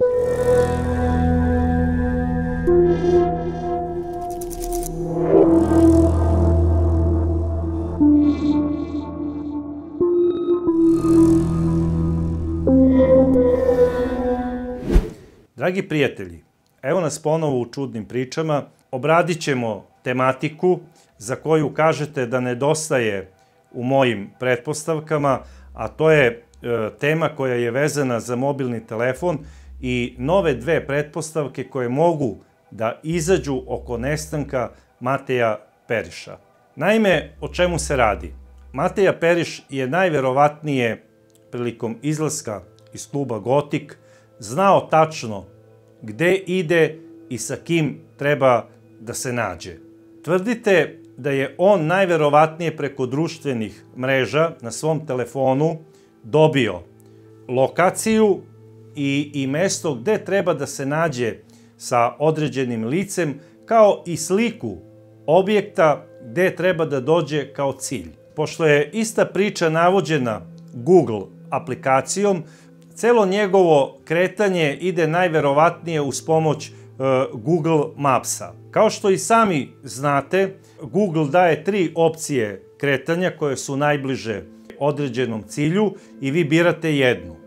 Dragi prijatelji, evo nas ponovo u čudnim pričama. Obradit ćemo tematiku za koju kažete da nedostaje u mojim pretpostavkama, a to je e, tema koja je vezana za mobilni telefon i nove dve pretpostavke koje mogu da izađu oko nestanka Mateja Periša. Naime, o čemu se radi? Mateja Periš je najverovatnije prilikom izlaska iz kluba Gotik znao tačno gde ide i sa kim treba da se nađe. Tvrdite da je on najverovatnije preko društvenih mreža na svom telefonu dobio lokaciju i, i mesto gde treba da se nađe sa određenim licem, kao i sliku objekta gde treba da dođe kao cilj. Pošto je ista priča navođena Google aplikacijom, celo njegovo kretanje ide najverovatnije uz pomoć e, Google Mapsa. Kao što i sami znate, Google daje tri opcije kretanja koje su najbliže određenom cilju i vi birate jednu.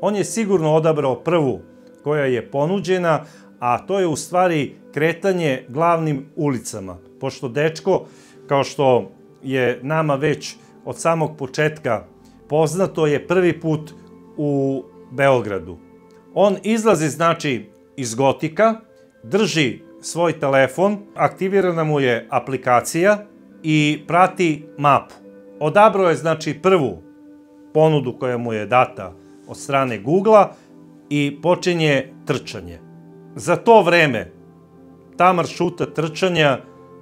On je sigurno odabrao prvu koja je ponuđena, a to je u stvari kretanje glavnim ulicama. Pošto dečko, kao što je nama već od samog početka poznato, je prvi put u Beogradu. On izlazi, znači, iz Gotika, drži svoj telefon, aktivirana mu je aplikacija i prati mapu. Odabrao je, znači, prvu ponudu koja mu je data od strane Google-a i počinje trčanje. Za to vreme, ta maršuta trčanja,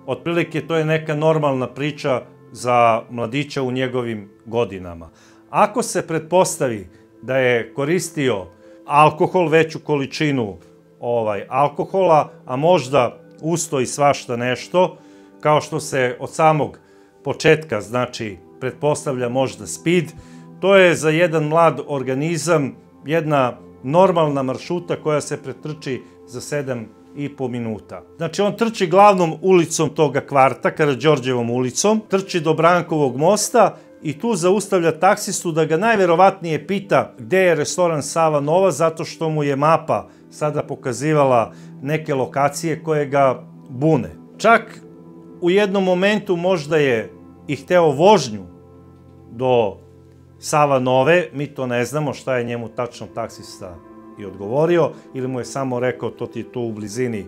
otprilike to je neka normalna priča za mladića u njegovim godinama. Ako se pretpostavi da je koristio alkohol, veću količinu ovaj alkohola, a možda usto i svašta nešto, kao što se od samog početka, znači, pretpostavlja možda speed, to je za jedan mlad organizam jedna normalna maršuta koja se pretrči za 7 i po minuta. Znači, on trči glavnom ulicom toga kvarta, Karadžorđevom ulicom, trči do Brankovog mosta i tu zaustavlja taksistu da ga najverovatnije pita gde je restoran Sava Nova zato što mu je mapa sada pokazivala neke lokacije koje ga bune. Čak u jednom momentu možda je i hteo vožnju do Sava Nove, mi to ne znamo šta je njemu tačno taksista i odgovorio, ili mu je samo rekao to ti je tu u blizini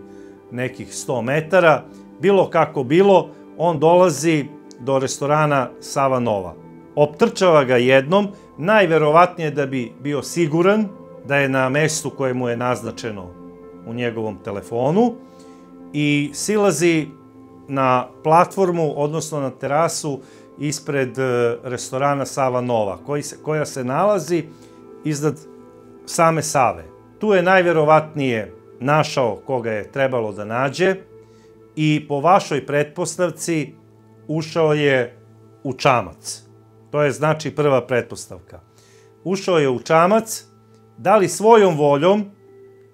nekih 100 metara. Bilo kako bilo, on dolazi do restorana Sava Nova. Optrčava ga jednom, najverovatnije da bi bio siguran da je na mestu koje mu je naznačeno u njegovom telefonu i silazi na platformu, odnosno na terasu ispred e, restorana Sava Nova, koji se, koja se nalazi iznad same Save. Tu je najverovatnije našao koga je trebalo da nađe i po vašoj pretpostavci ušao je u čamac. To je znači prva pretpostavka. Ušao je u čamac, da li svojom voljom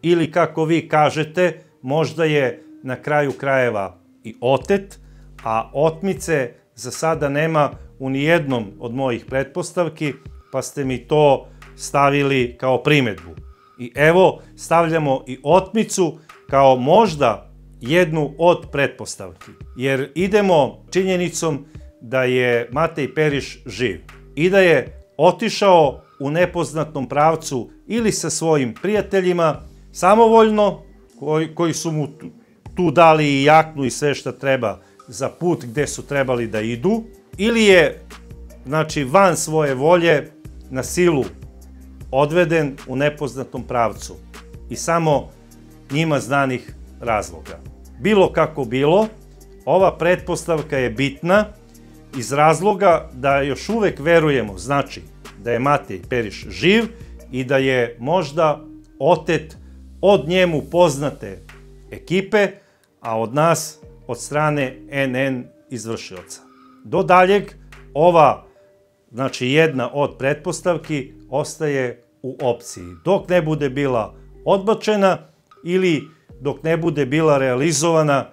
ili kako vi kažete, možda je na kraju krajeva i otet, a otmice za sada nema u nijednom od mojih pretpostavki, pa ste mi to stavili kao primetbu. I evo, stavljamo i otmicu kao možda jednu od pretpostavki. Jer idemo činjenicom da je Matej Periš živ i da je otišao u nepoznatom pravcu ili sa svojim prijateljima, samovoljno, koji, koji su mu tu dali i jaknu i sve šta treba za put gde su trebali da idu, ili je, znači, van svoje volje na silu odveden u nepoznatom pravcu i samo njima znanih razloga. Bilo kako bilo, ova pretpostavka je bitna iz razloga da još uvek verujemo, znači da je Matej Periš živ i da je možda otet od njemu poznate ekipe, a od nas od strane NN izvršioca. Do daljeg, ova, znači jedna od pretpostavki, ostaje u opciji. Dok ne bude bila odbačena ili dok ne bude bila realizovana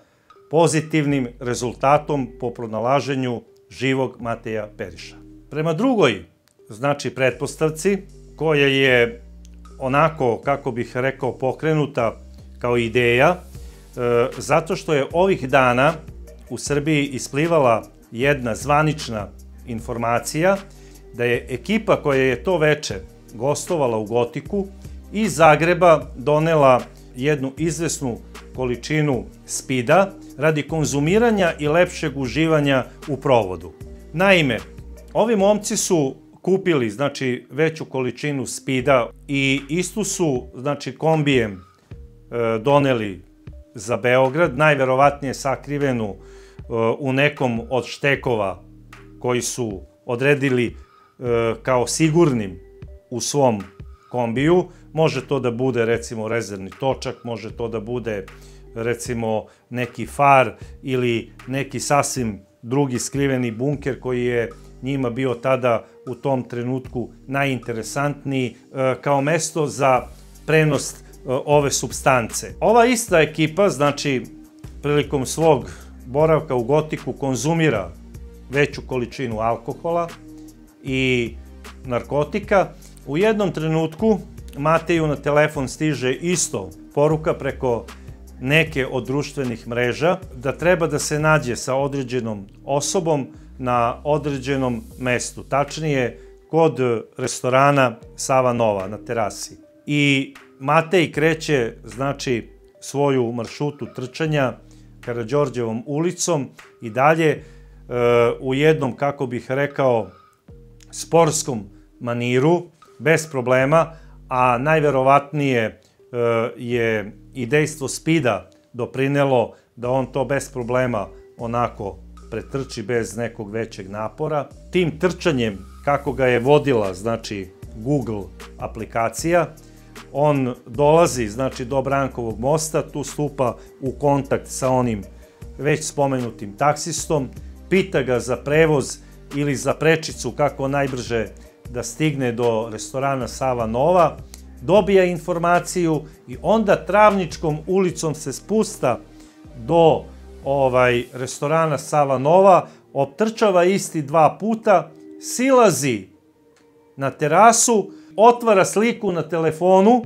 pozitivnim rezultatom po pronalaženju živog Mateja Periša. Prema drugoj, znači pretpostavci, koja je onako, kako bih rekao, pokrenuta kao ideja, zato što je ovih dana u Srbiji isplivala jedna zvanična informacija da je ekipa koja je to veče gostovala u Gotiku iz Zagreba donela jednu izvesnu količinu spida radi konzumiranja i lepšeg uživanja u provodu. Naime, ovi momci su kupili znači veću količinu spida i istu su znači kombijem e, doneli za Beograd, najverovatnije sakrivenu e, u nekom od štekova koji su odredili e, kao sigurnim u svom kombiju. Može to da bude recimo rezervni točak, može to da bude recimo neki far ili neki sasvim drugi skriveni bunker koji je njima bio tada u tom trenutku najinteresantniji e, kao mesto za prenos e, ove substance. Ova ista ekipa, znači, prilikom svog boravka u Gotiku konzumira veću količinu alkohola i narkotika. U jednom trenutku Mateju na telefon stiže isto poruka preko neke od društvenih mreža da treba da se nađe sa određenom osobom na određenom mestu, tačnije kod restorana Sava Nova na terasi. I Matej kreće, znači, svoju maršutu trčanja Karadžorđevom ulicom i dalje e, u jednom, kako bih rekao, sporskom maniru, bez problema, a najverovatnije e, je i dejstvo spida doprinelo da on to bez problema onako pretrči bez nekog većeg napora. Tim trčanjem, kako ga je vodila, znači, Google aplikacija, on dolazi, znači, do Brankovog mosta, tu stupa u kontakt sa onim već spomenutim taksistom, pita ga za prevoz ili za prečicu kako najbrže da stigne do restorana Sava Nova, dobija informaciju i onda Travničkom ulicom se spusta do ovaj restorana Sava Nova, optrčava isti dva puta, silazi na terasu, otvara sliku na telefonu,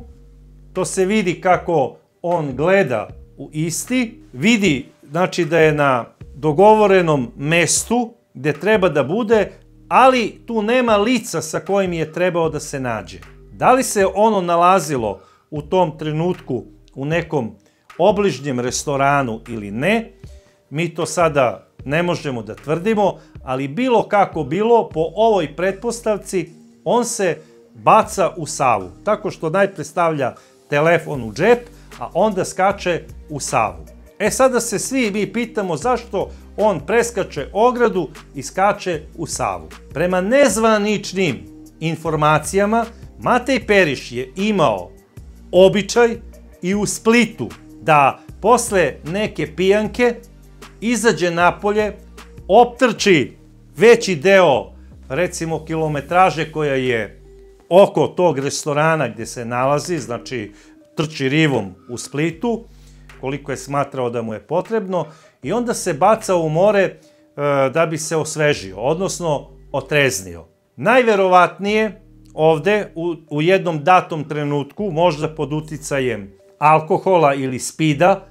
to se vidi kako on gleda u isti, vidi znači da je na dogovorenom mestu gde treba da bude, ali tu nema lica sa kojim je trebao da se nađe. Da li se ono nalazilo u tom trenutku u nekom obližnjem restoranu ili ne, mi to sada ne možemo da tvrdimo, ali bilo kako bilo, po ovoj pretpostavci, on se baca u savu, tako što najpre stavlja telefon u džep, a onda skače u savu. E sada se svi mi pitamo zašto on preskače ogradu i skače u savu. Prema nezvaničnim informacijama, Matej Periš je imao običaj i u Splitu da posle neke pijanke izađe napolje, optrči veći deo, recimo, kilometraže koja je oko tog restorana gde se nalazi, znači trči rivom u Splitu, koliko je smatrao da mu je potrebno, i onda se baca u more e, da bi se osvežio, odnosno otreznio. Najverovatnije ovde u, u jednom datom trenutku, možda pod uticajem alkohola ili spida,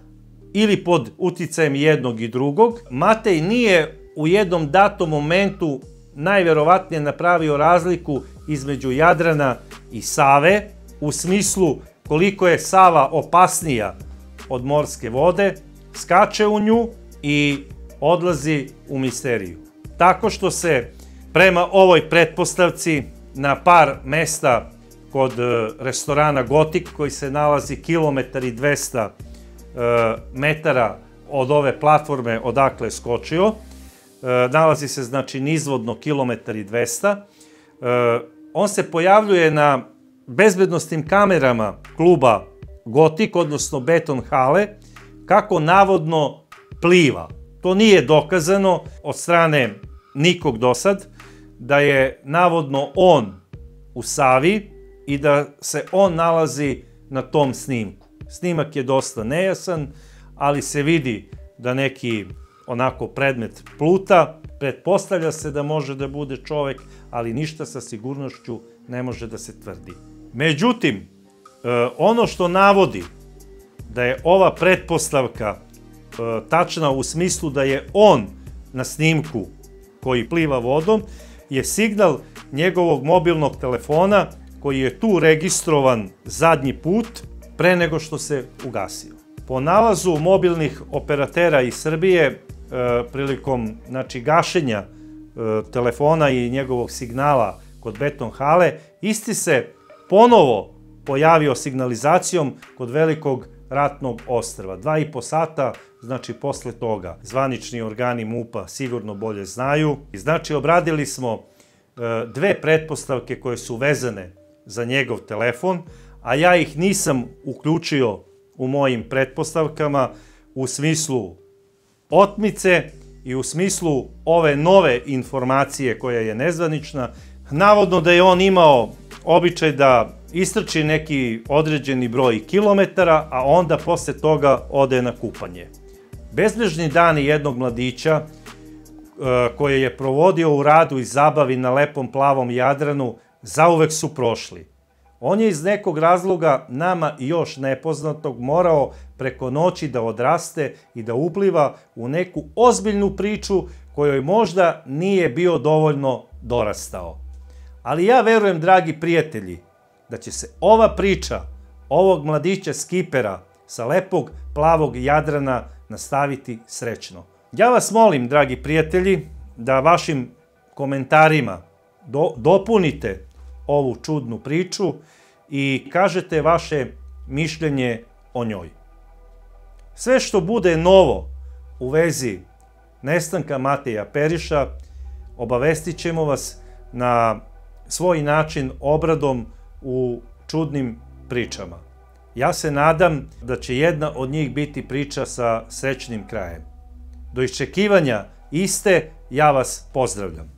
ili pod uticajem jednog i drugog, Matej nije u jednom datom momentu najverovatnije napravio razliku između Jadrana i Save, u smislu koliko je Sava opasnija od morske vode, skače u nju i odlazi u misteriju. Tako što se prema ovoj pretpostavci na par mesta kod e, restorana Gotik koji se nalazi kilometar i 200 e, metara od ove platforme odakle je skočio. E, nalazi se znači nizvodno kilometar i 200. On se pojavljuje na bezbednostnim kamerama kluba Gotik, odnosno Beton Hale, kako navodno pliva. To nije dokazano od strane nikog do sad, da je navodno on u Savi i da se on nalazi na tom snimku. Snimak je dosta nejasan, ali se vidi da neki onako predmet pluta, pretpostavlja se da može da bude čovek, ali ništa sa sigurnošću ne može da se tvrdi. Međutim, e, ono što navodi da je ova pretpostavka e, tačna u smislu da je on na snimku koji pliva vodom, je signal njegovog mobilnog telefona koji je tu registrovan zadnji put pre nego što se ugasio. Po nalazu mobilnih operatera iz Srbije prilikom znači, gašenja e, telefona i njegovog signala kod Beton Hale, isti se ponovo pojavio signalizacijom kod velikog ratnog ostrva. Dva i po sata, znači posle toga, zvanični organi MUPA sigurno bolje znaju. I znači obradili smo e, dve pretpostavke koje su vezane za njegov telefon, a ja ih nisam uključio u mojim pretpostavkama u smislu otmice i u smislu ove nove informacije koja je nezvanična. Navodno da je on imao običaj da istrči neki određeni broj kilometara, a onda posle toga ode na kupanje. Bezbrižni dani jednog mladića e, koje je provodio u radu i zabavi na lepom plavom Jadranu zauvek su prošli. On je iz nekog razloga nama još nepoznatog morao preko noći da odraste i da upliva u neku ozbiljnu priču kojoj možda nije bio dovoljno dorastao. Ali ja verujem, dragi prijatelji, da će se ova priča ovog mladića skipera sa lepog plavog Jadrana nastaviti srećno. Ja vas molim, dragi prijatelji, da vašim komentarima do, dopunite ovu čudnu priču i kažete vaše mišljenje o njoj. Sve što bude novo u vezi nestanka Mateja Periša, obavestit ćemo vas na svoj način obradom u čudnim pričama. Ja se nadam da će jedna od njih biti priča sa srećnim krajem. Do iščekivanja iste, ja vas pozdravljam.